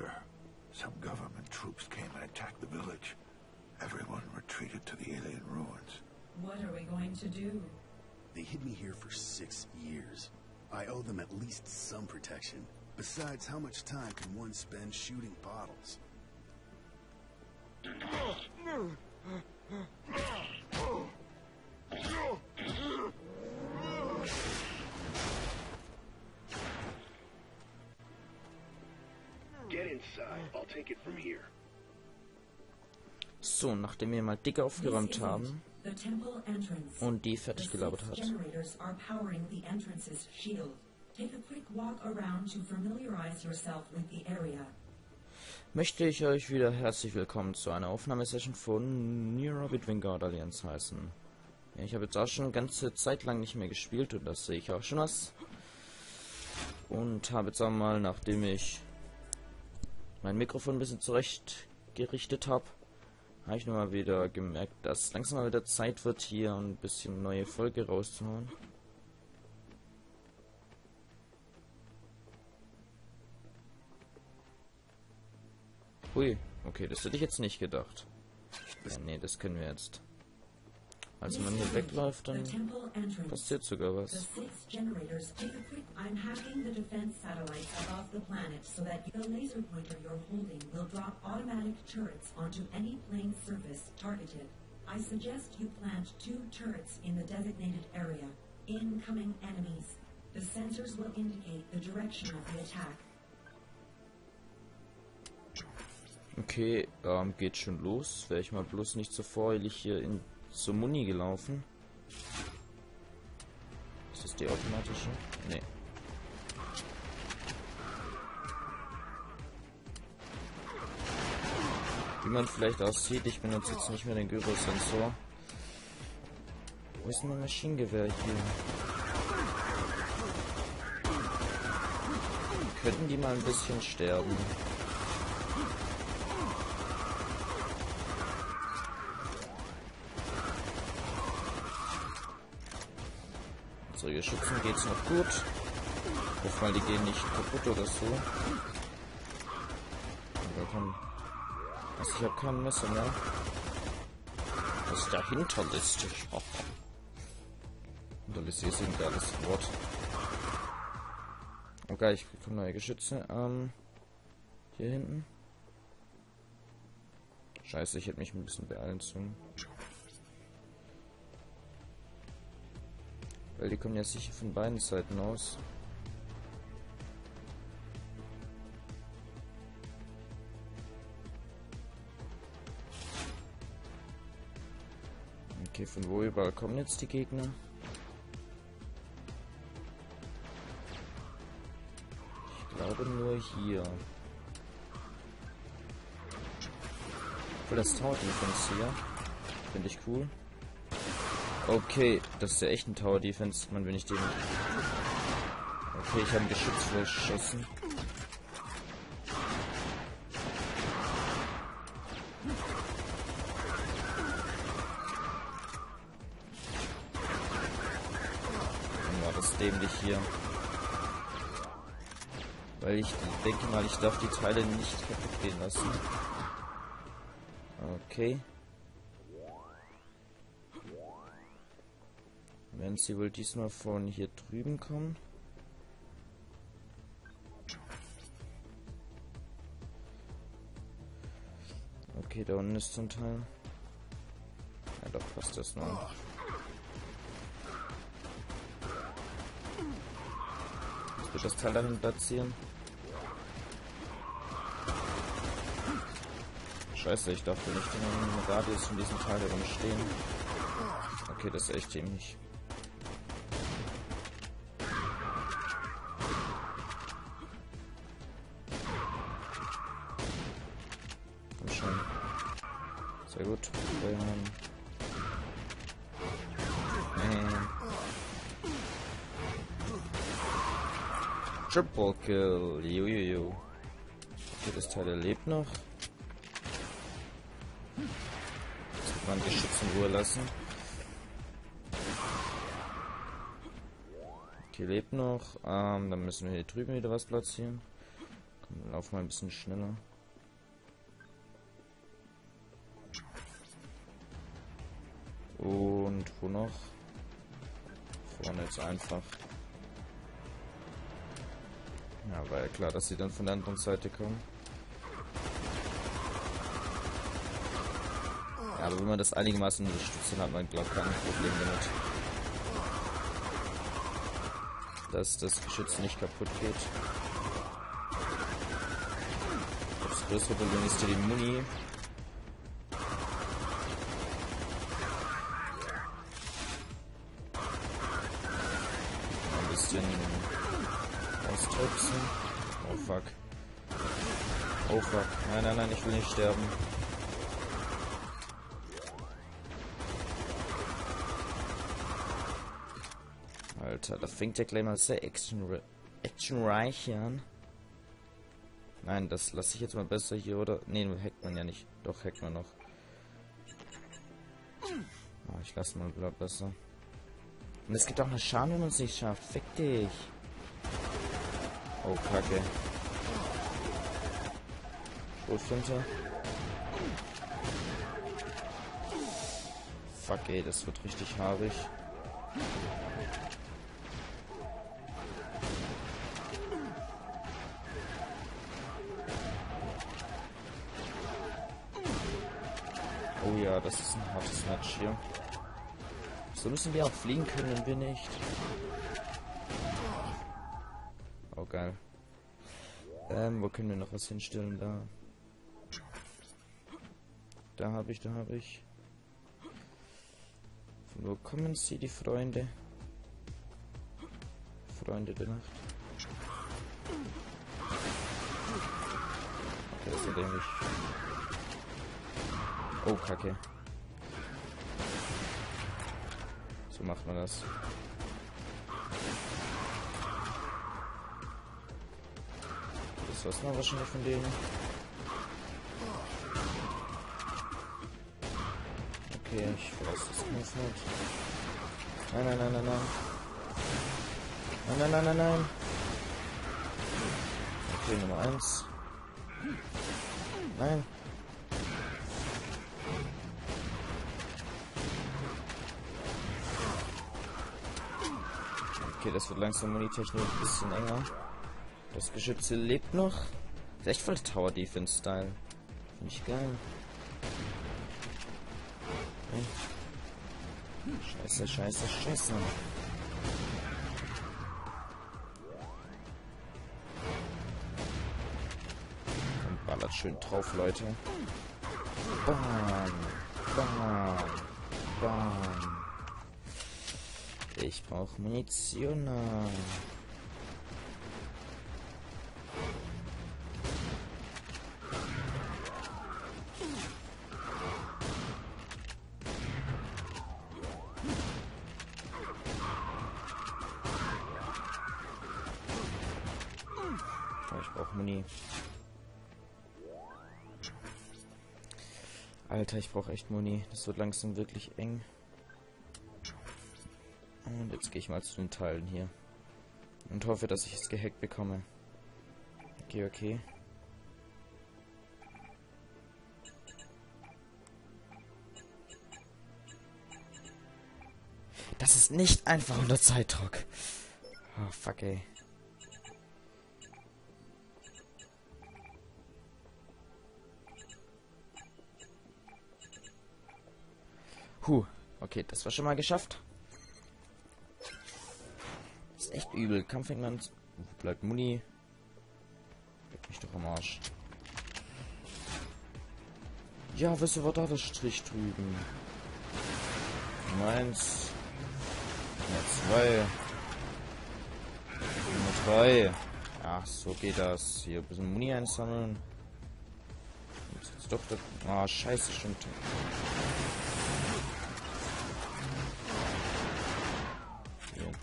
sir. Some government troops came and attacked the village. Everyone retreated to the alien ruins. What are we going to do? They hid me here for six years. I owe them at least some protection. Besides, how much time can one spend shooting bottles? So, nachdem wir mal dick aufgeräumt haben und die fertig gelabert hat. möchte ich euch wieder herzlich willkommen zu einer Aufnahmesession von Near Orbit Vanguard Alliance heißen. Ja, ich habe jetzt auch schon eine ganze Zeit lang nicht mehr gespielt und das sehe ich auch schon was. Und habe jetzt auch mal, nachdem ich mein Mikrofon ein bisschen zurechtgerichtet habe, habe ich nur mal wieder gemerkt, dass langsam mal wieder Zeit wird, hier ein bisschen neue Folge rauszuhauen. Hui, okay, das hätte ich jetzt nicht gedacht. Ja, nee, das können wir jetzt. Also wenn man hier wegläuft, dann passiert sogar was. six generators take a quick. I'm hacking the defense satellites above the planet so that the laser pointer you're holding will drop automatic turrets onto any plane surface targeted. I suggest you plant two turrets in the designated area. Incoming enemies. The sensors will indicate the direction of the attack. Okay, ähm, geht schon los. Wäre ich mal bloß nicht so voreilig hier in zur Muni gelaufen. Ist das die automatische? Nee. Wie man vielleicht auch sieht, ich benutze jetzt nicht mehr den Gyrosensor. Wo ist mein Maschinengewehr hier? Könnten die mal ein bisschen sterben? Unsere Geschützen geht's noch gut. Hoff mal, die gehen nicht kaputt oder so. Aber komm. Also ich habe kein Messer mehr. Das ist der hinterlistig. Hinterlistig ist ein geiles Wort. Okay, ich bekomme neue Geschütze. Ähm, hier hinten. Scheiße, ich hätte mich ein bisschen beeilen sollen. Weil die kommen ja sicher von beiden Seiten aus. Okay, von wo überall kommen jetzt die Gegner? Ich glaube nur hier. Für das Tower Defense hier. Finde ich cool. Okay, das ist ja echt ein Tower Defense. Man, wenn ich den. Okay, ich habe ein Geschütz verschossen. War das dämlich hier. Weil ich denke mal, ich darf die Teile nicht kaputt gehen lassen. Okay. Werden sie wohl diesmal von hier drüben kommen? Okay, da unten ist zum Teil. Ja, doch passt das noch. Jetzt wird das Teil dahin platzieren. Scheiße, ich wohl nicht in einem Radius von diesem Teil herumstehen. Okay, das ist echt dämlich. Komm schon. Sehr gut. Ähm. Ähm. Triple Kill. Jojojo. Okay, das Teil lebt noch. Jetzt wird man Geschütz in Ruhe lassen. Okay, lebt noch. Ähm, dann müssen wir hier drüben wieder was platzieren. Lauf mal ein bisschen schneller. Und wo noch? Vorne jetzt einfach. Ja, war ja klar, dass sie dann von der anderen Seite kommen. Ja, aber wenn man das einigermaßen unterstützt, dann hat man, glaube ich, kein Problem damit. Dass das Geschütz nicht kaputt geht. Das größere Problem ist hier die Muni. Nein, nein, nein, ich will nicht sterben. Alter, da fängt ja gleich mal sehr action actionreich an. Nein, das lasse ich jetzt mal besser hier, oder? Ne, hackt man ja nicht. Doch, hackt man noch. Ah, ich lasse mal besser. Und es gibt auch eine Schaden, wenn man es nicht schafft. Fick dich. Oh, Kacke. Schrotflinte. Fuck, ey, das wird richtig haarig. Oh ja, das ist ein hartes Match hier. So müssen wir auch fliegen können und wir nicht. Oh geil. Ähm, wo können wir noch was hinstellen? Da. Da habe ich, da habe ich. Von wo kommen sie, die Freunde? Freunde der Nacht. Okay, sind nämlich Oh, Kacke. So macht man das. Das war's noch wahrscheinlich von denen. Okay, ich verlasse das Knopfhut. Nein, nein, nein, nein, nein. Nein, nein, nein, nein, nein. Okay, Nummer 1. Nein. Okay, das wird langsam monitechnisch ein bisschen enger. Das Geschütze lebt noch. ist echt voll Tower Defense Style. Finde ich geil. Scheiße, scheiße, scheiße. Und ballert schön drauf, Leute. Bam, bam, bam. Ich brauche Munition. Muni. Alter, ich brauche echt Muni. Das wird langsam wirklich eng. Und jetzt gehe ich mal zu den Teilen hier. Und hoffe, dass ich es gehackt bekomme. Okay, okay. Das ist nicht einfach unter Zeitdruck. Oh, fuck, ey. Huh, okay, das war schon mal geschafft ist echt übel. Kampfengland. Wo bleibt Muni? Leck mich doch am Arsch. Ja, wieso war da das Strich drüben? Nummer eins. Nummer zwei. Nummer drei. Ach, so geht das. Hier ein bisschen Muni einsammeln. Jetzt doch das. Ah, scheiße, stimmt.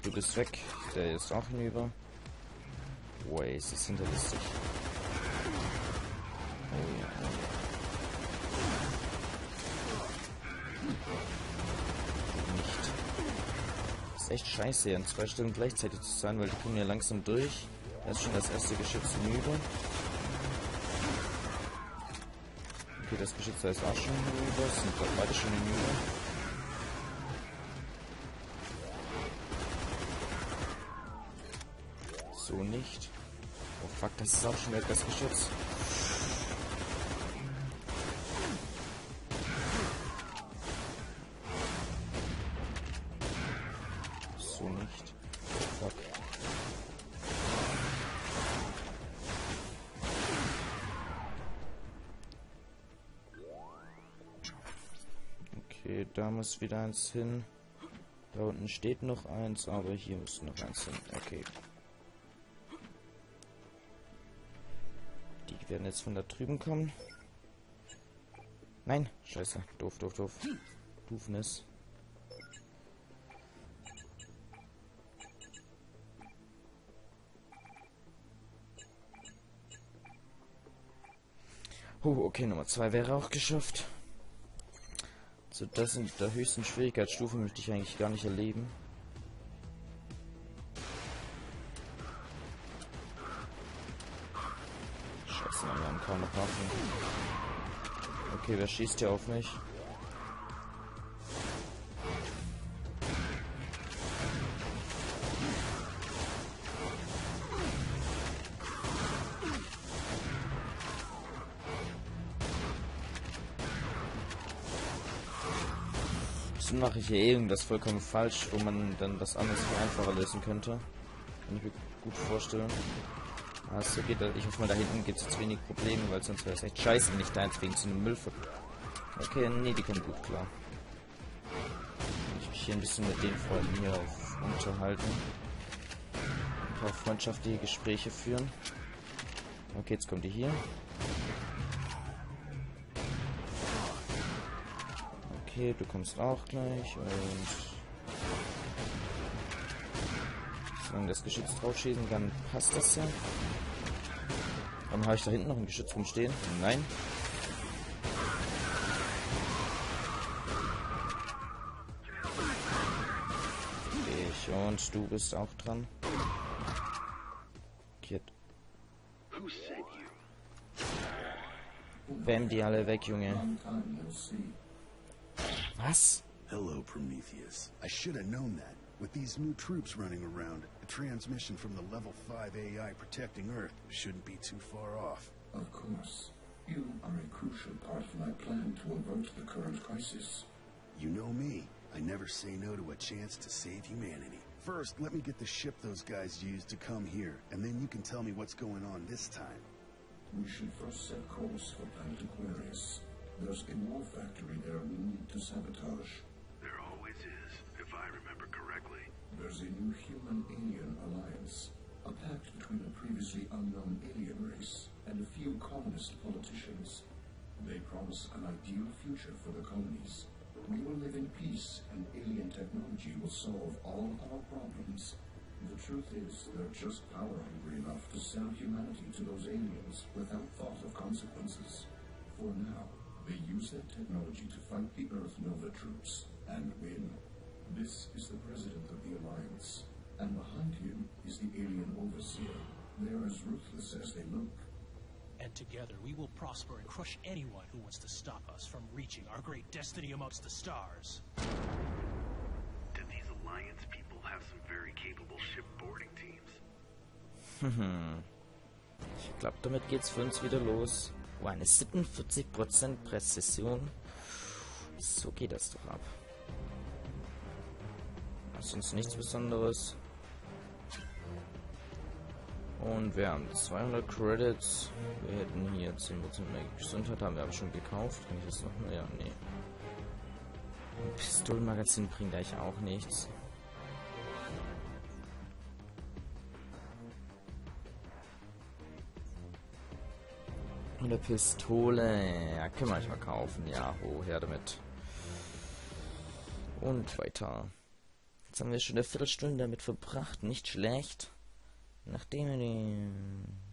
Du bist weg. Der ist auch hinüber. Waze es ist hinterlistig. Oh, oh ja. Nicht. Ist echt scheiße, an zwei Stellen gleichzeitig zu sein, weil die kommen ja langsam durch. Da ist schon das erste Geschütz hinüber. Okay, das Geschütz da ist auch schon hinüber. Sind doch beide schon hinüber. So nicht. Oh fuck, das ist auch schon wieder das Geschütz. So nicht. Oh fuck. Okay, da muss wieder eins hin. Da unten steht noch eins, aber hier muss noch eins hin. Okay. Die werden jetzt von da drüben kommen. Nein, scheiße. Doof, doof, doof. Doofness. Huh, okay, Nummer 2 wäre auch geschafft. So, das in der höchsten Schwierigkeitsstufe möchte ich eigentlich gar nicht erleben. Noch Waffen. Okay, wer schießt hier auf mich? Bestimmt mache ich hier irgendwas vollkommen falsch, wo man dann das anders viel einfacher lösen könnte. Kann ich mir gut vorstellen. Also geht. Ich hoffe mal, da hinten gibt es jetzt wenig Probleme, weil sonst wäre es echt scheiße, wenn ich da jetzt wegen zu einem Müll ver... Okay, nee, die kommen gut klar. Ich mich hier ein bisschen mit den Freunden hier auf unterhalten. Ein paar freundschaftliche Gespräche führen. Okay, jetzt kommt die hier. Okay, du kommst auch gleich und solange das Geschütz draufschießen kann, passt das ja. Warum habe ich da hinten noch ein Geschütz rumstehen? Nein. Ich und du bist auch dran. Kid. Bäm die alle weg, Junge. Was? Hello, Prometheus. I should have known that. With these new troops running around, a transmission from the level 5 AI protecting Earth shouldn't be too far off. Of course. You are a crucial part of my plan to avert the current crisis. You know me. I never say no to a chance to save humanity. First, let me get the ship those guys used to come here, and then you can tell me what's going on this time. We should first set course for Planet Aquarius. There's a war factory there we need to sabotage. There's a new human-alien alliance, a pact between a previously unknown alien race and a few communist politicians. They promise an ideal future for the colonies. We will live in peace, and alien technology will solve all our problems. The truth is, they're just power hungry enough to sell humanity to those aliens without thought of consequences. For now, they use that technology to fight the Earth Nova troops and win. This is the president of the Alliance, and behind him is the alien overseer. They're as ruthless as they look. And together we will prosper and crush anyone who wants to stop us from reaching our great destiny amongst the stars. Did these Alliance people have some very capable shipboarding teams? Ich glaube, damit geht's für uns wieder los. Oh, eine 47% Präzision. So geht das doch ab. Sonst nichts Besonderes. Und wir haben 200 Credits. Wir hätten hier 10% mehr Gesundheit, haben wir aber schon gekauft. Kann ich das noch? Ja, nee. Ein Pistolenmagazin bringt eigentlich auch nichts. Eine Pistole. Ja, können wir euch mal kaufen. Ja, ho, her damit. Und weiter. Jetzt haben wir schon eine Viertelstunde damit verbracht. Nicht schlecht. Nachdem wir die...